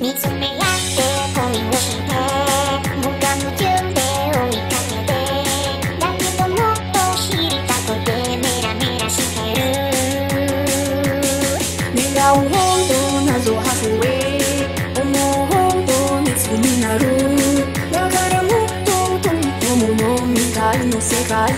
見つめ合って恋いをして無我夢中で追いかけてだけどもっと知りたくてメラメラしてる願う本当なぞは増え思う本ほど熱になる。だからもっととりとものたいの世界、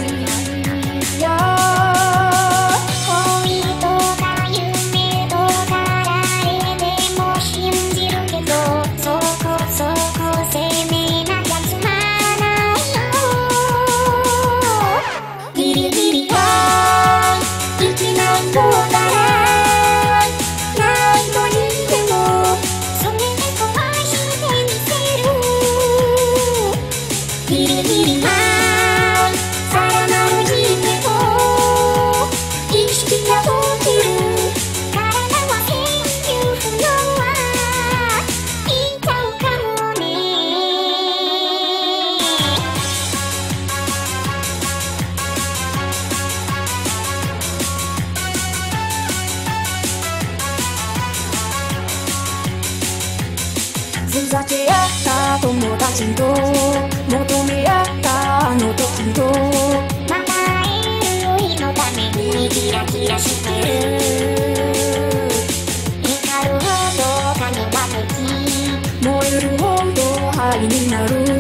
分け合った友達と求め合ったあの時とまた会える日のためにキラキラしてる。光るほど金ができ燃えるほど灰になる。